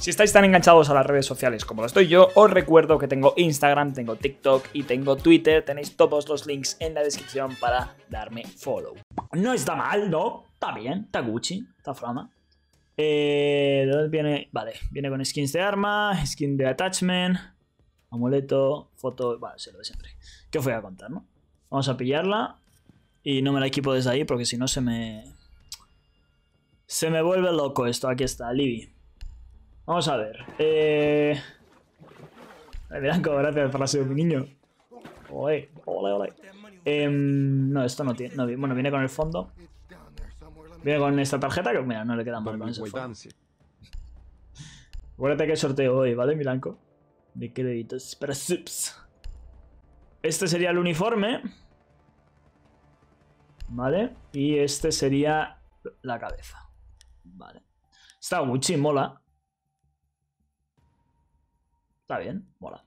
Si estáis tan enganchados a las redes sociales como lo estoy yo, os recuerdo que tengo Instagram, tengo TikTok y tengo Twitter. Tenéis todos los links en la descripción para darme follow. No está mal, ¿no? Está bien, está Gucci, está flama. Eh, ¿de dónde viene? Vale, viene con skins de arma, skin de attachment, amuleto, foto, vale, se lo de siempre. ¿Qué os voy a contar, no? Vamos a pillarla y no me la equipo desde ahí porque si no se me... Se me vuelve loco esto. Aquí está, Libby. Vamos a ver. Eh... Blanco, gracias por la de mi niño. Ole, ole, ole. Em, no, esto no tiene. No, bueno, viene con el fondo. Viene con esta tarjeta que, mira, no le queda mal con ese fondo. Acuérdate que sorteo hoy, ¿vale, Milanco? De créditos para subs. Este sería el uniforme. ¿Vale? Y este sería la cabeza. Vale. Está Gucci, mola. Está bien, mola.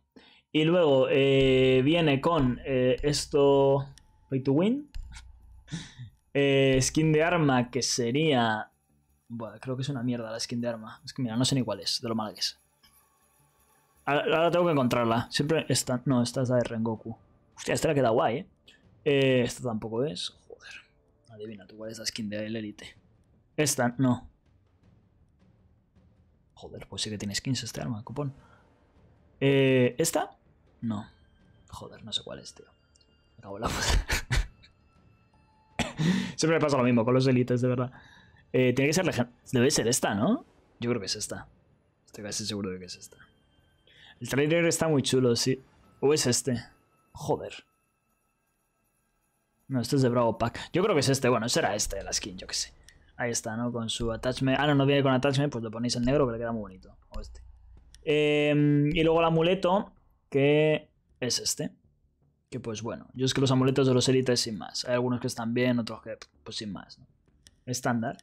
Y luego eh, viene con eh, esto... Pay to win. Eh, skin de arma que sería... Bueno, creo que es una mierda la skin de arma. Es que mira, no sé ni cuál es, de lo mala que es. Ahora, tengo que encontrarla. Siempre esta... No, esta es la de Rengoku. Hostia, esta la queda guay, ¿eh? esta tampoco es. Joder. Adivina tú cuál es la skin de Elite. Esta, no. Joder, pues sí que tiene skins este arma, cupón. Eh, ¿Esta? No. Joder, no sé cuál es, tío. Me acabo la Siempre me pasa lo mismo con los élites, de verdad. Eh, tiene que ser Debe ser esta, ¿no? Yo creo que es esta. Estoy casi seguro de que es esta. El trailer está muy chulo, sí. ¿O es este? Joder. No, este es de Bravo Pack. Yo creo que es este. Bueno, será este, la skin, yo que sé. Ahí está, ¿no? Con su attachment. Ah, no, no viene con attachment, pues lo ponéis en negro que le queda muy bonito. O este. Em, y luego el amuleto, que es este. Que pues bueno, yo es que los amuletos de los élites sin más. Hay algunos que están bien, otros que pues sin más. Estándar.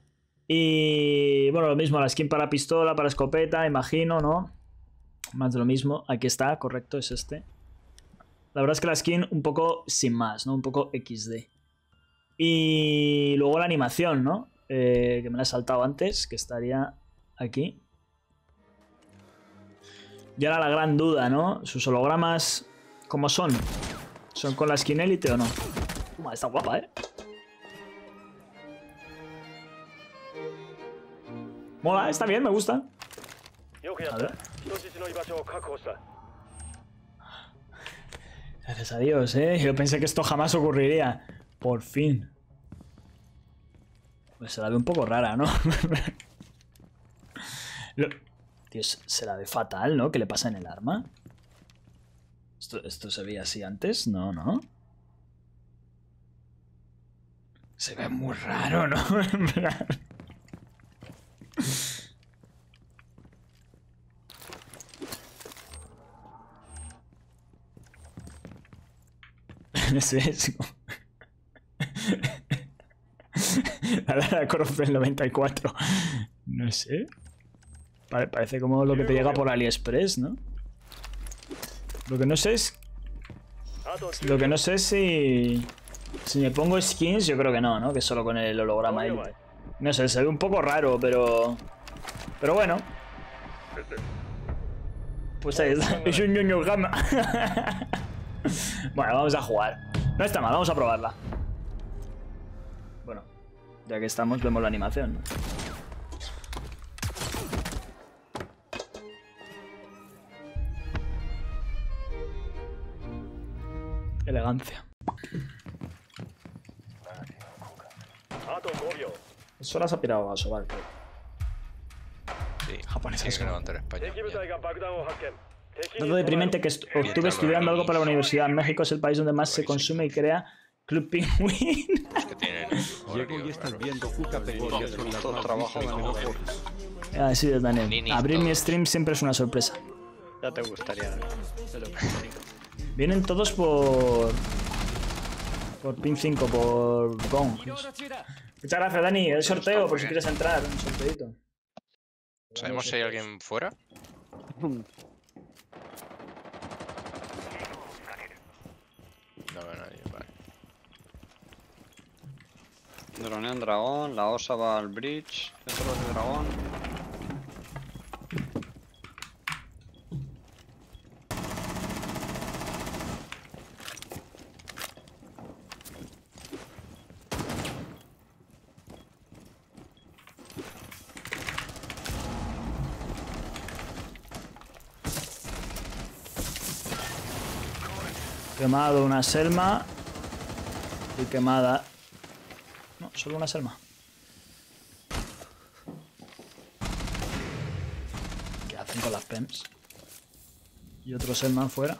Y bueno, lo mismo, la skin para pistola, para escopeta, imagino, ¿no? Más de lo mismo. Aquí está, correcto, es este. La verdad es que la skin un poco sin más, ¿no? Un poco XD. Y luego la animación, ¿no? Eh, que me la he saltado antes, que estaría aquí. Y ahora la gran duda, ¿no? Sus hologramas, ¿cómo son? ¿Son con la skin élite o no? está guapa, ¿eh? Mola, está bien, me gusta. A ver. Gracias a Dios, ¿eh? Yo pensé que esto jamás ocurriría. Por fin. Pues se la ve un poco rara, ¿no? Dios, se la ve fatal, ¿no? ¿Qué le pasa en el arma? ¿Esto, ¿Esto se veía así antes? No, ¿no? Se ve muy raro, ¿no? es eso. La Lara Croft del 94. No sé. Parece como lo que te llega por AliExpress, ¿no? Lo que no sé es... Lo que no sé es si... Si me pongo skins, yo creo que no, ¿no? Que solo con el holograma ahí. No sé, se ve un poco raro, pero... Pero bueno. Pues ahí está. Es un ñoño gama. bueno, vamos a jugar. No está mal, vamos a probarla. Bueno, ya que estamos, vemos la animación. Elegancia. Eso las ha pirado a Sobal, creo. Sí, japonesas. que levantar España. Dato deprimente que estuve estudiando algo para la universidad. México es el país donde más se consume y crea Club Penguin. Es que tienen. Llego y estás viendo categorías son las más trabajo Ah, sí, Daniel. Abrir mi stream siempre es una sorpresa. Ya te gustaría. Vienen todos por. Por pin 5, por Gong. Muchas gracias, Dani. El sorteo, por si quieres entrar. Un sorteito. ¿Sabemos si hay alguien fuera? No veo a nadie, vale. Dronean dragón, la osa va al bridge, dentro del dragón. Quemado una selma. Y quemada. No, solo una selma. ¿Qué hacen con las PEMs? Y otro selma afuera.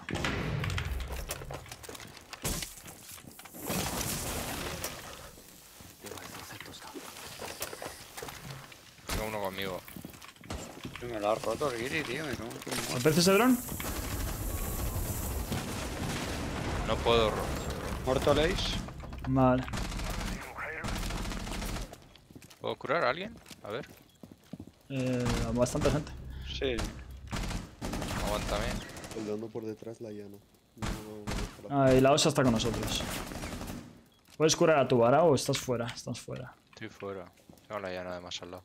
Tengo uno conmigo. Me lo ha roto Giri, tío. Me. ¿Aparece ese dron? No puedo. ro- ¿Muerto Leis? Vale. ¿Puedo curar a alguien? A ver. Eh, bastante gente. Sí. Aguántame. Peleando por detrás la llana. No, no, no, no, Ah, y la osa está con nosotros. ¿Puedes curar a tu vara o estás fuera? Estás fuera. Estoy fuera. Tengo la llana de más al lado.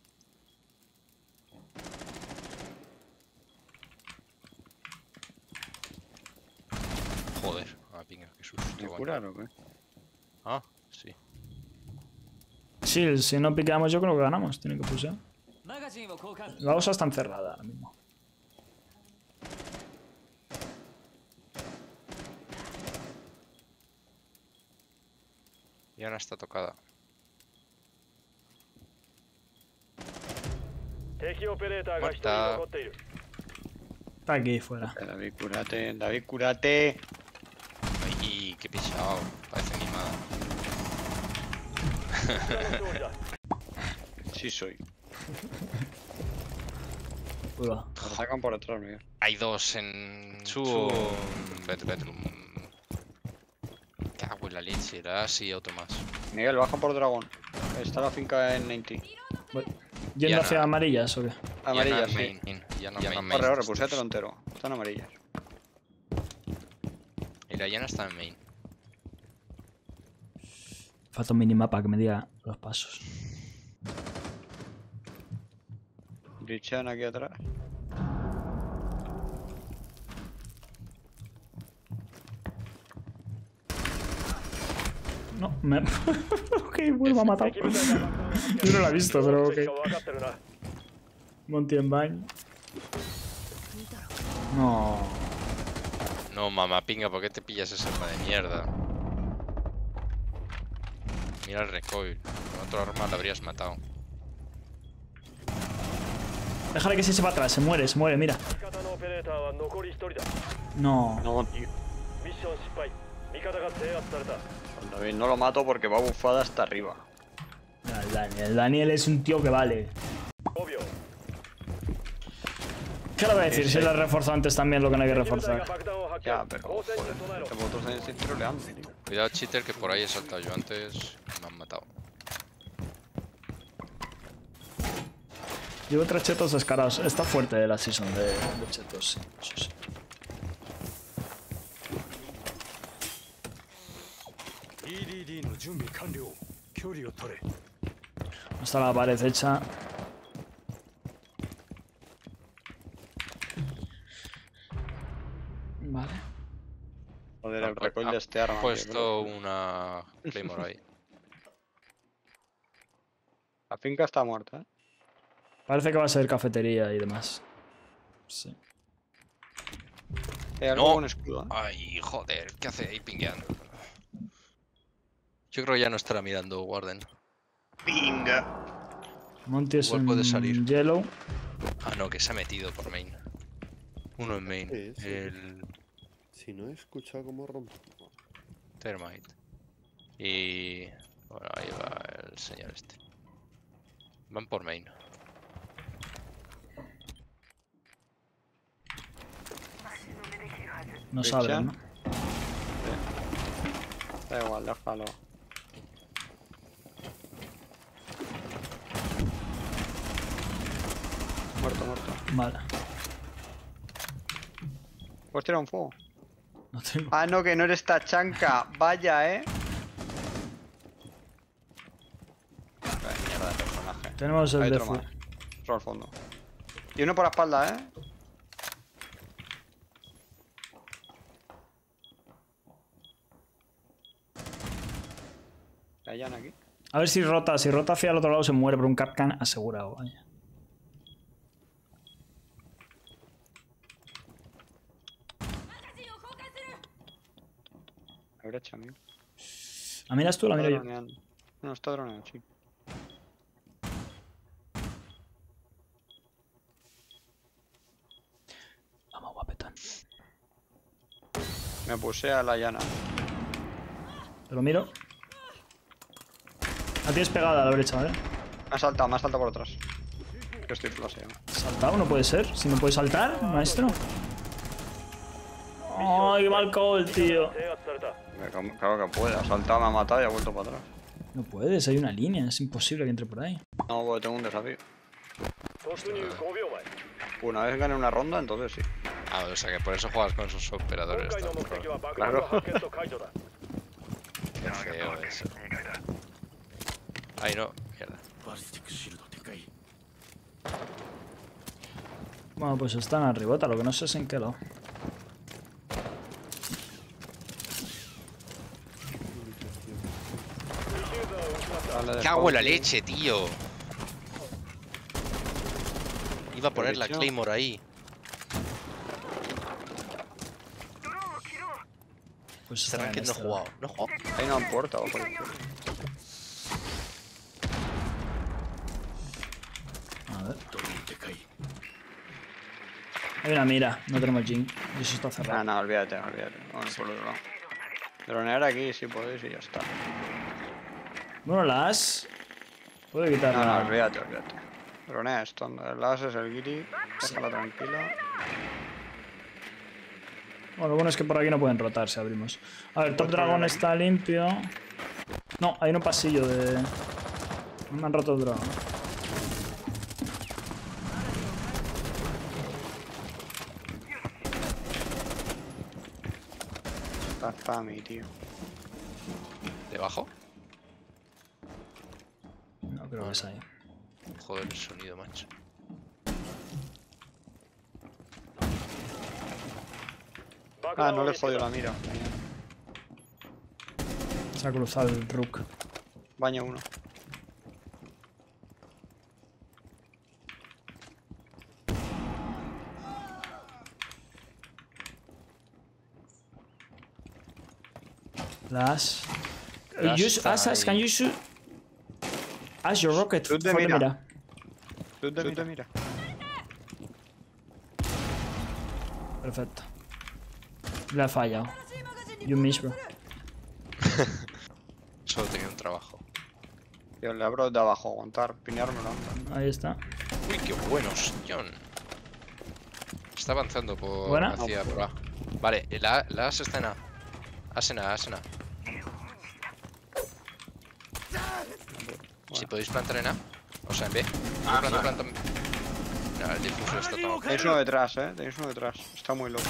Joder. Ah, pinga, qué claro. ¿eh? Ah, sí. Sí, si no picamos yo creo que ganamos. Tiene que pulsar. La osa está encerrada ahora mismo. Y ahora está tocada. Está aquí fuera. David, curate, David, curate. Qué pichado, parece mimada. sí soy. Sacan por atrás, Miguel. Hay dos en... Chuo... Bedroom. Cago en la leche, era otro más. Miguel, baja por dragón. Está la finca en 90. Voy. ¿Yendo hacia amarillas o qué? Amarillas, ya no sí. Main. Ya no, ya main. Corre, corre, entero. Están amarillas. Y la llana está en main. Falta un minimapa que me diga los pasos. Richan aquí atrás. No, me... ok, vuelvo a matar. Yo no la he visto, pero ok. Monty en baño. No. No, mamá pinga, ¿por qué te pillas esa arma de mierda? Mira el recoil. Con otro arma la habrías matado. Déjale que se sepa atrás, se muere, se muere, mira. No. No, tío. No lo mato porque va bufada hasta arriba. Daniel. El Daniel es un tío que vale. ¿Qué le voy a decir? Si lo he reforzado antes también lo que no había reforzado. Ya, pero. Cuidado, cheater, que por ahí he saltado yo antes me han matado. Llevo tres chetos descarados. Está fuerte eh, la season de, de chetos, sí. Está la pared hecha. Vale. Joder, el recoil de este arma. tío, puesto una Claymore ahí. La finca está muerta, ¿eh? Parece que va a ser cafetería y demás. Sí. Hay algo No. con escudo, ¿eh? Ay, joder, ¿qué hace ahí pingueando? Yo creo que ya no estará mirando Warden. Monty es Igual en puede salir. yellow. Ah, no, que se ha metido por main. Uno en main. Sí, sí. El Si no he escuchado cómo rompe. Termite. Y... Bueno, ahí va el señor este. Van por main. No Christian. sabe, ¿no? Da igual, déjalo. Muerto, muerto. Vale. ¿Puedes tirar un fuego? No tengo. Ah, no, que no eres tachanca. Vaya, ¿eh? Vaya mierda de personaje. Tenemos el de otro al fondo. Y uno por la espalda, ¿eh? ¿La llana aquí? A ver si rota. Si rota hacia el otro lado se muere por un Capcan asegurado. Vaya. Brecha, amigo. ¿La miras tú o la miro yo? No, está droneando, sí. Vamos, guapetón. Me puse a la llana. Te lo miro. La tienes pegada a la brecha, ¿vale? Me ha saltado, me ha saltado por atrás. Yo estoy flaseado. Saltado, no puede ser. Si no puede saltar, maestro. Ay, qué mal call, tío. Eh, claro que puede. Ha saltado, me ha matado y ha vuelto para atrás. No puedes, hay una línea. Es imposible que entre por ahí. No, porque tengo un desafío. Una vez gané una ronda, entonces sí. Ah, o sea que por eso juegas con esos operadores. Tanto. Claro. Qué feo eso. Ay, no. Mierda. Bueno, pues están arribota, lo que no sé es en qué lado. Cago en la leche, tío. Iba a poner la? Claymore ahí. Pues en ranking no he jugado. No he jugado. tío. Hay una puerta la izquierda. A ver. Hay una mira, no tenemos jing. Y eso está Ah, cerrado. no, olvídate, olvídate. Vamos por el otro lado. Dronear aquí si podéis y ya está. Bueno, las. Puedo quitar No, no, olvídate, olvídate. Dronea esto. El as es el guiri. Déjala tranquila. Bueno, lo bueno es que por aquí no pueden rotar si abrimos. A ver, Top Dragon está limpio. No, hay un pasillo de. No me han roto el dragón. Está Zami, tío. ¿Debajo? No creo que es ahí. Joder, el sonido, macho. Ah, no le he jodido la mira. Se ha cruzado el Rook. Baño uno. Las. Use, está as, as, can you shoot? As your rocket Shoot the mira. mira. Tú de mira, mira. Perfecto. Le ha fallado. You miss, bro. Solo tenía un trabajo. Tío, le abro de abajo, aguantar, piñármelo. anda. Ahí está. Uy, qué buenos, John. Está avanzando por ¿Buena? hacia por A. Vale, la, la as está en A. As en A, as en A. Si podéis plantar en A. O sea, en B. Yo planto, planto en- No, el difusor está todo. Tenéis uno detrás, eh. Tenéis uno detrás. Está muy loco.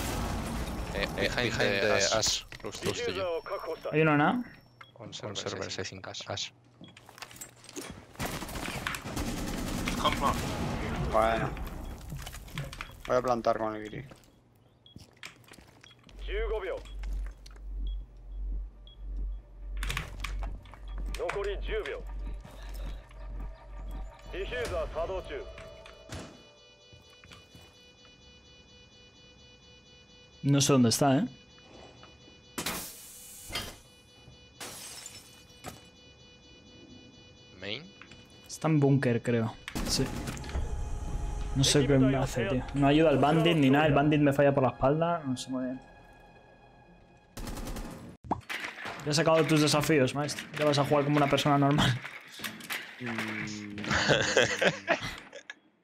Eh, behind, behind the the as. as. Close, ディ close フュ to ーザ you. ーを確保した Hay uno na. On On server, server, I I think. think. As. as. Bueno. Voy a plantar con el guiri. 15秒残り10秒 ディフューザー作動中 No sé dónde está, eh. Main. Está en búnker, creo. Sí. No sé qué me hace, tío. No ayuda el bandit ni nada. El bandit me falla por la espalda. No sé muy bien. Ya has sacado tus desafíos, maestro. Ya vas a jugar como una persona normal.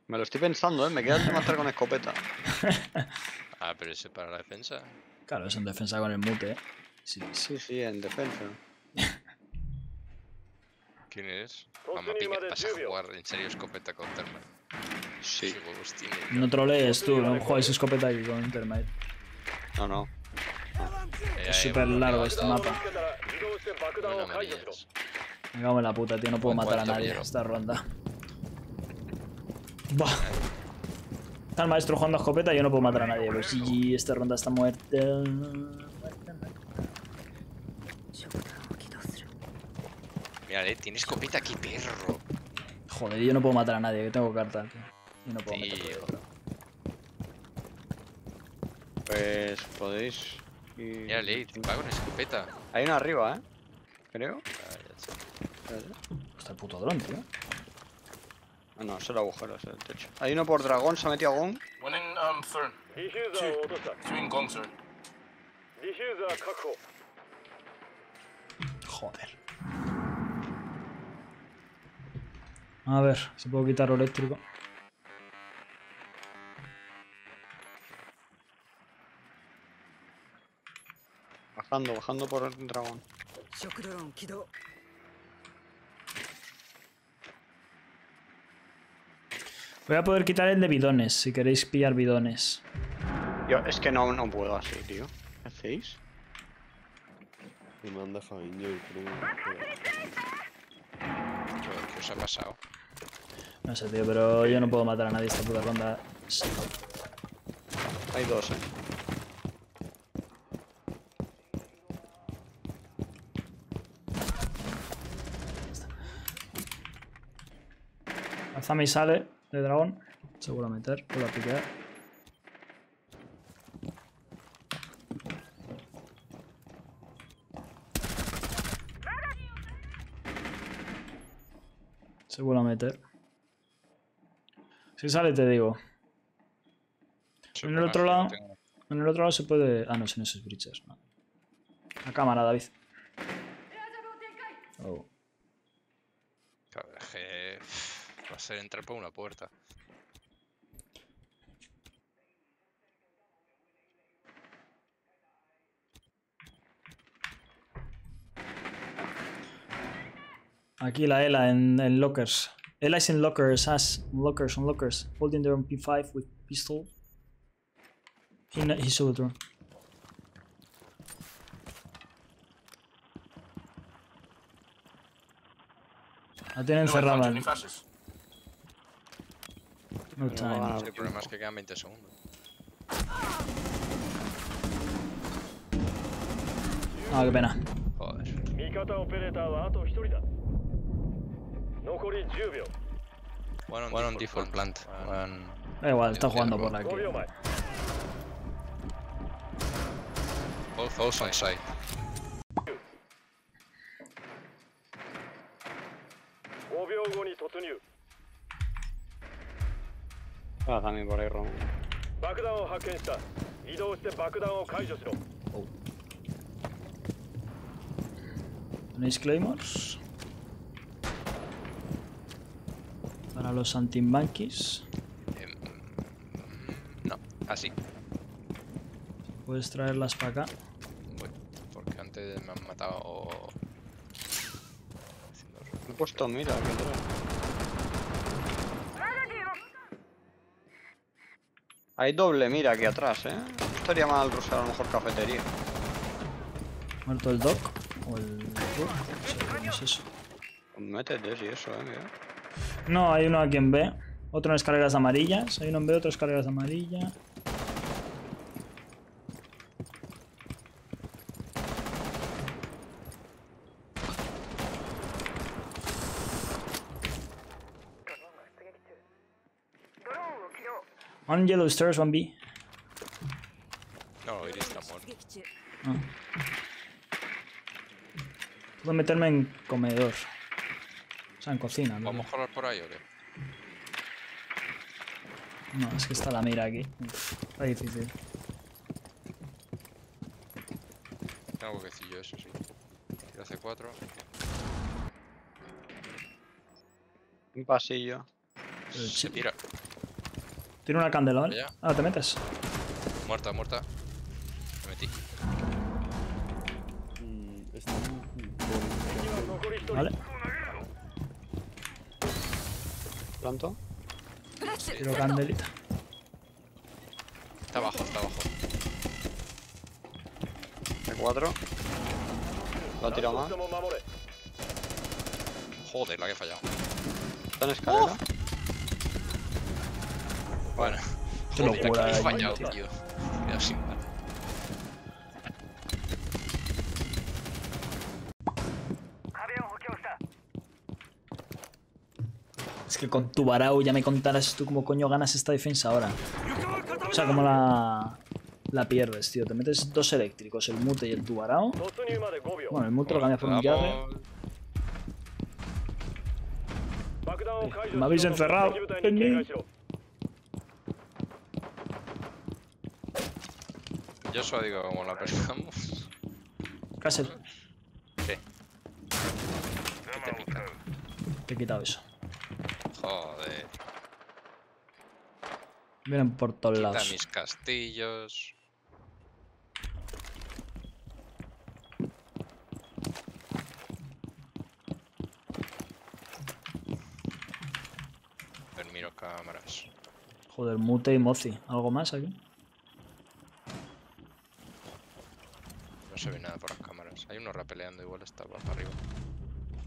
Me lo estoy pensando, ¿eh? Me queda el de matar con escopeta. Ah, pero ese para la defensa. Claro, es en defensa con el mute, ¿eh? Sí, sí, sí en defensa. ¿Quién eres? Mamá Piquet, vas a jugar en serio escopeta con Termite. Sí. No trolees tú, no juegues escopeta aquí con Termite. No, no. Es eh, súper largo eh, este mapa. Bueno, me cago en la puta, tío. No puedo matar a nadie en esta ronda. Bah. Está el maestro jugando escopeta y yo no puedo matar a nadie. Pero sí, esta ronda está muerta. Mírale, eh, tiene escopeta aquí, perro. Joder, yo no puedo matar a nadie, que tengo carta. Tío. Yo no puedo matar a Pues podéis. Mírale, te pago una escopeta. Hay una arriba, eh. Creo. Está el puto dron, tío. Ah, no, es el agujero, es el techo. Hay uno por dragón, se ha metido a Gong. One in um, Joder. A ver, si puedo quitar lo eléctrico. Bajando, bajando por el dragón. Voy a poder quitar el de bidones, si queréis pillar bidones. Yo, es que no, no puedo así, tío. ¿Qué hacéis? Me manda creo. ¿Qué, qué os ha pasado? No sé, tío, pero yo no puedo matar a nadie esta puta ronda. Hay dos, eh. Y sale de dragón. Seguro a meter, puedo piquear. Seguro a meter. Si sale te digo. En el otro lado. En el otro lado se puede. Ah, no, sin esos breaches. No. La cámara, David. Oh. Claro, es que va a ser entrar por una puerta. Aquí la Ela en, en lockers. Ela is in lockers, as lockers on lockers. Holding their MP5 with pistol. Saw the drone. La tienen No, cerrada. No time. Problema es que quedan 20 segundos. Ah, qué pena. Joder. Bueno, on, one on D for plant. One... Da igual, está jugando por aquí. Both Ah, también por ahí, Romo. ¿Tenéis claymores? Para los antimbanquis. Eh, em, no, así. Puedes traerlas para acá. Bueno, porque antes me han matado. He puesto mira, que. Hay doble mira aquí atrás, eh. No estaría mal rusar a lo mejor cafetería. Muerto el doc. O el. No sé, ¿qué es eso? Métete si eso, eh, mira. No, hay uno aquí en B. Otro en escaleras amarillas. Hay uno en B, otro en escaleras amarillas. One yellow stairs, one B. No, muerto. 撃中 Puedo meterme en comedor. O sea, en cocina. ¿no? ¿Vamos a jugar por ahí o qué? No, es que está la mira aquí. Uf, está difícil. Tengo huequecillo, eso sí. Tiro C4. Un pasillo. Se tira. Tiene una candela, ¿vale? Ah, te metes. Muerta, muerta. Me metí. Vale. ¿Planto? Quiero candelita. Está abajo, está abajo. T4. Lo ha tirado más. Joder, la que he fallado. Está en escalera. Bueno, Qué joder, locura, Es que con tu Barau ya me contarás tú cómo coño ganas esta defensa ahora. O sea, cómo la, la pierdes, tío. Te metes dos eléctricos, el mute y el tubarao. Bueno, el mute lo cambia por un llave. Me habéis encerrado en mí. Yo solo digo como la perdamos. Castle, ¿Qué? ¿Qué te pica? te he quitado eso. Joder. Vienen por todos Quita lados. mis castillos. A ver, miro cámaras. Joder, mute y mozi. ¿Algo más aquí? Se ve nada por las cámaras. Hay uno rapeleando, igual está para arriba.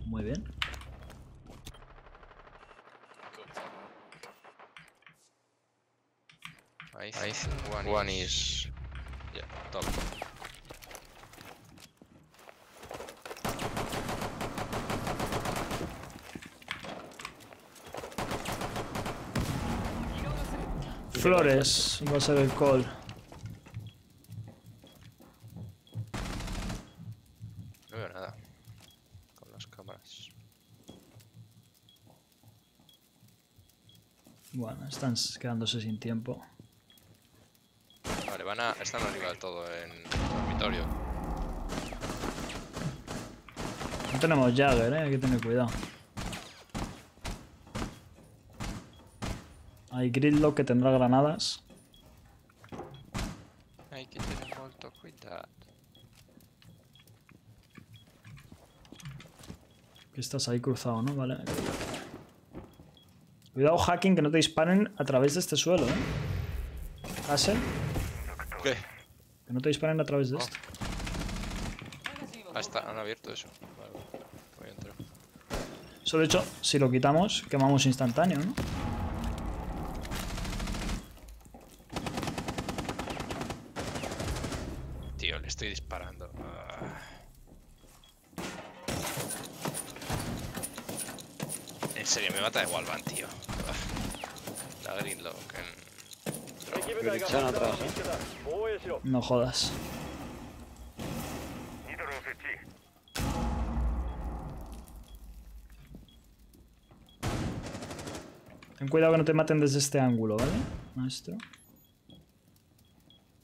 Muy bien. I think one, one is... Yeah, top. Flores, va a ser el call. No veo nada. Con las cámaras. Bueno, están quedándose sin tiempo. Vale, van a... Están arriba del todo en dormitorio. No tenemos Jagger, eh. Hay que tener cuidado. Hay Gridlock que tendrá granadas. Hay que tener mucho cuidado. Estás ahí cruzado, ¿no? Vale. Cuidado, hacking, que no te disparen a través de este suelo, ¿eh? Hassel, ¿Qué? que no te disparen a través de esto. Ah, está, han abierto eso. Vale, voy a entrar. Eso, de hecho, si lo quitamos, quemamos instantáneo, ¿no? Tío, le estoy disparando. Ah. En serio, me mata de Wallvan, tío. Ah. La Greenlock en están atrás, ¿eh? No jodas. Ten cuidado que no te maten desde este ángulo, ¿vale? Maestro.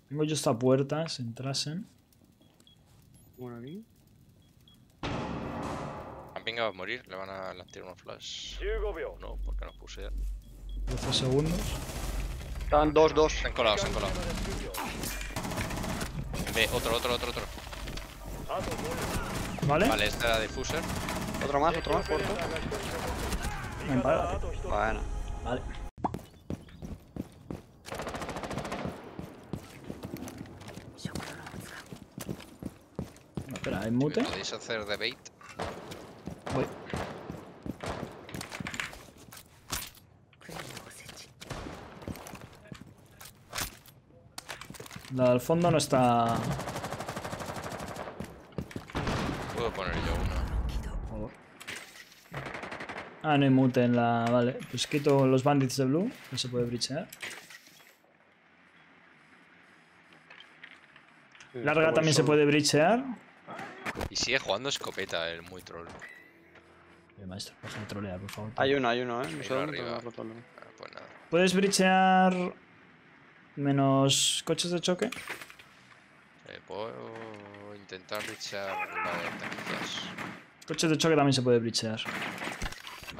Tengo yo esta puerta, si entrasen. Bueno, aquí. Va a morir, le van a lanzar unos flash. No, porque no puse. 12 segundos. Ah, están dos, dos. Se han colado, se han colado. Ve, otro, otro, otro, otro. Vale. Vale, esta era diffuser. Otro más, otro más, corto. Bueno. Vale. Espera, es mute? ¿Podéis hacer debate? La del fondo no está... Puedo poner yo una. Ah, no hay mute en la... Vale, pues quito los bandits de blue, que se puede breachear. Larga también se puede breachear. Y sigue jugando escopeta, el muy troll. Eh, maestro, deja de trolear, por favor. Hay uno, hay uno, eh. No sé arriba. Ah, pues nada. ¿Puedes breachear menos coches de choque? Eh, puedo intentar bichear la de taquillas. Coches de choque también se puede breachear.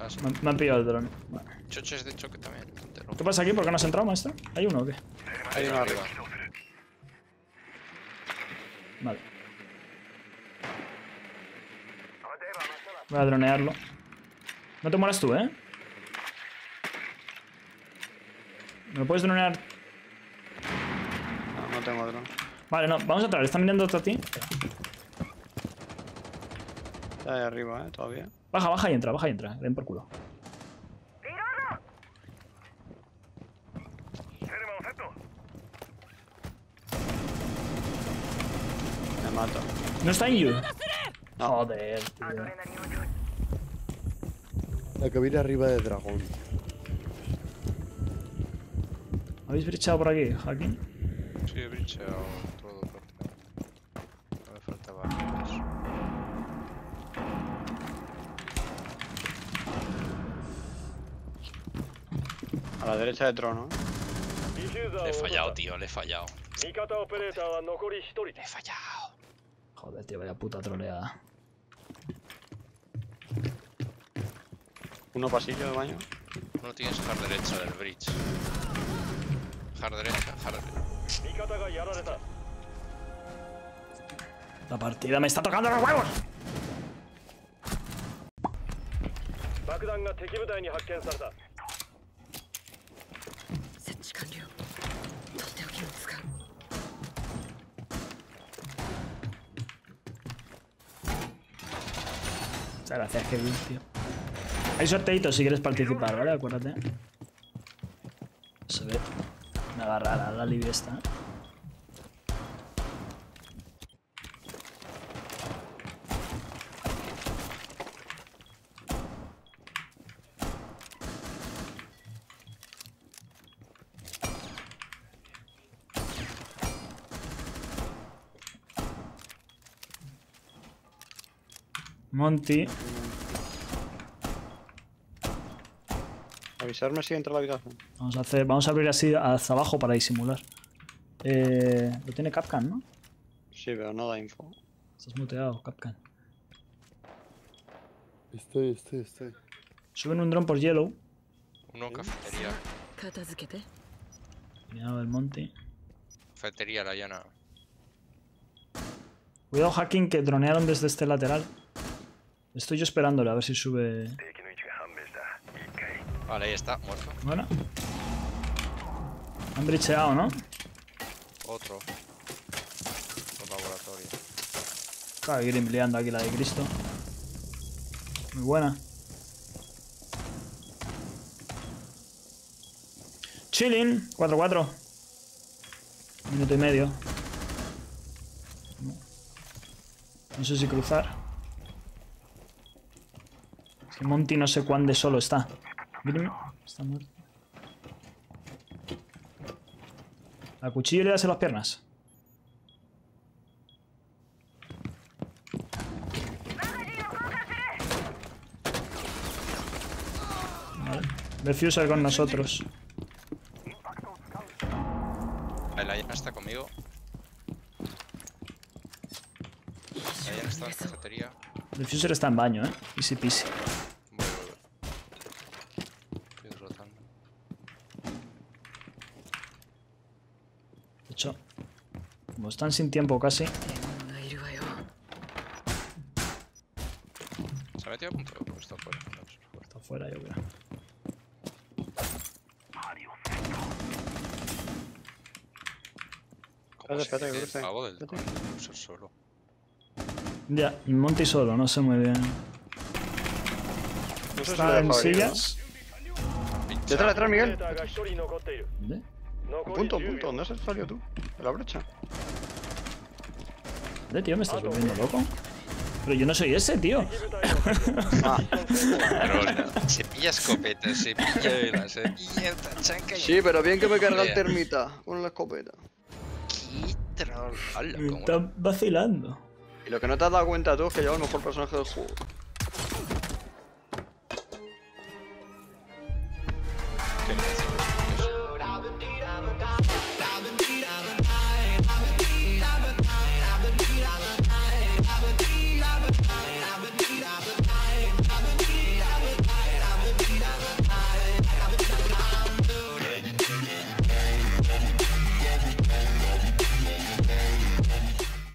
Ah, sí. Me, han- me han pillado el dron. Vale. Choches de choque también. entero. ¿Qué pasa aquí? ¿Por qué no has entrado, maestro? ¿Hay uno o qué? Hay uno arriba. Vale. Voy a dronearlo. No te mueras tú, ¿eh? ¿Me lo puedes dronear? no tengo otro. Vale, no, vamos a entrar. ¿Están mirando otro a ti? Está ahí arriba, eh, todavía. Baja, baja y entra, baja y entra. Ven por culo. Me mato. ¿No está en you? Joder. La que viene arriba de dragón. ¿Habéis brechado por aquí, Joaquín? he brincheado todo prácticamente. No me faltaba eso. A la derecha de trono. Le he fallado, tío, le he fallado. Le he fallado. Joder, tío, vaya puta troleada. Uno pasillo de baño. No tienes hard derecha del bridge. Hard derecha, hard derecha. La partida me está tocando los huevos. Muchas gracias, Kevin, tío. Hay sorteitos si quieres participar, ¿vale? Acuérdate. Me agarrará la Libia esta. ¿eh? Monty. avisarme si entra la habitación. Vamos a, hacer, vamos a abrir así hacia abajo para disimular. Eh, lo tiene Capcan, ¿no? Sí, pero no da info. Estás muteado, Capcan. Estoy, estoy, estoy. Suben un dron por Yellow. Uno cafetería. Cuidado del monte. Cafetería, la llana. Cuidado, hacking, que dronearon desde este lateral. Estoy yo esperándole a ver si sube. Vale, ahí está, muerto. Bueno. Han bricheado, ¿no? Otro. Otro laboratorio. Claro, Grim liando aquí la de Cristo. Muy buena. Chilling. 4-4. Minuto y medio. No. Sé si cruzar. Que Monty no sé cuán de solo está. Grim está muerto. La cuchillo le das en las piernas. Vale. Diffuser con nosotros. Vale, la llana está conmigo. La llana está en cafetería. Diffuser está en baño, eh. Easy peasy. Voy, voy, voy. Estoy rotando. De hecho, como están sin tiempo casi. ¿Se ha metido a punto? Está fuera. Está fuera, yo creo. Espérate, espérate, se pavo? Ya, Monty solo, no sé muy bien. Está en sillas. Detrás, detrás, Miguel. ¿Dónde? Punto, un punto. ¿Dónde has salido tú? En la brecha. Tío? ¿Me estás volviendo loco? Pero yo no soy ese, tío. Se pilla escopeta, se pilla vela, se pilla tachanca y... Sí, pero bien que me carga el termita con la escopeta. ¡Qué troll! Me estás vacilando. Y lo que no te has dado cuenta tú es que llevo el mejor personaje del juego.